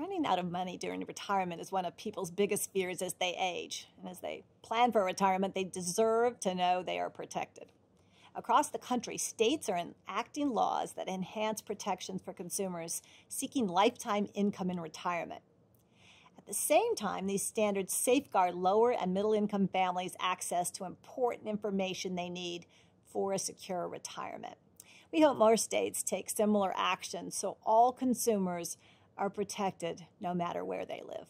Running out of money during retirement is one of people's biggest fears as they age. And as they plan for retirement, they deserve to know they are protected. Across the country, states are enacting laws that enhance protections for consumers seeking lifetime income in retirement. At the same time, these standards safeguard lower and middle income families' access to important information they need for a secure retirement. We hope more states take similar action so all consumers are protected no matter where they live.